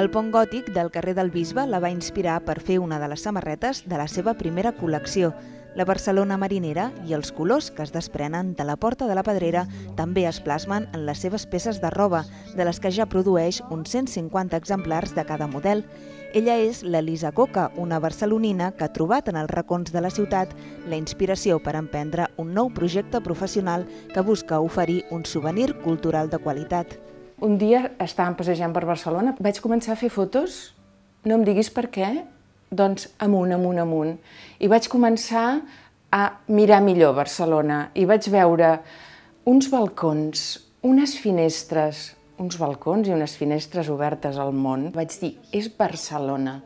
El pont gòtic del carrer del Bisbe la va inspirar per fer una de les samarretes de la seva primera col·lecció. La Barcelona marinera i els colors que es desprenen de la Porta de la Pedrera també es plasmen en les seves peces de roba, de les que ja produeix uns 150 exemplars de cada model. Ella és l'Elisa Coca, una barcelonina que ha trobat en els racons de la ciutat la inspiració per emprendre un nou projecte professional que busca oferir un souvenir cultural de qualitat. Un dia estàvem passejant per Barcelona, vaig començar a fer fotos, no em diguis per què, doncs amunt, amunt, amunt. I vaig començar a mirar millor Barcelona i vaig veure uns balcons, unes finestres, uns balcons i unes finestres obertes al món. Vaig dir, és Barcelona.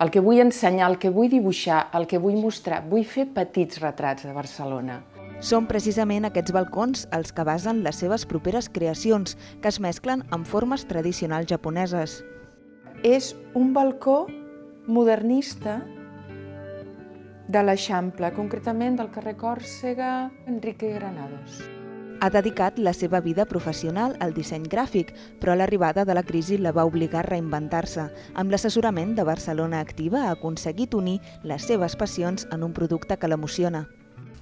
El que vull ensenyar, el que vull dibuixar, el que vull mostrar, vull fer petits retrats de Barcelona. Són precisament aquests balcons els que basen les seves properes creacions, que es mesclen amb formes tradicionals japoneses. És un balcó modernista de l'Eixample, concretament del carrer Còrsega, Enrique Granados. Ha dedicat la seva vida professional al disseny gràfic, però l'arribada de la crisi la va obligar a reinventar-se. Amb l'assessorament de Barcelona Activa ha aconseguit unir les seves passions en un producte que l'emociona.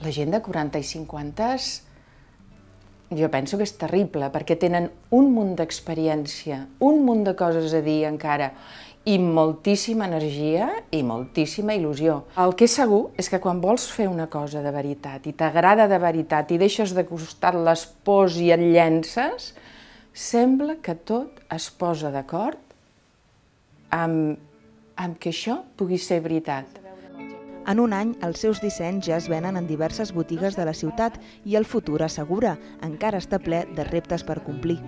La gent de 40 i 50 jo penso que és terrible, perquè tenen un munt d'experiència, un munt de coses a dir encara, i moltíssima energia i moltíssima il·lusió. El que és segur és que quan vols fer una cosa de veritat i t'agrada de veritat i deixes de costat les pors i et llences, sembla que tot es posa d'acord amb, amb que això pugui ser veritat. En un any, els seus dissenys ja es venen en diverses botigues de la ciutat i el futur assegura, encara està ple de reptes per complir.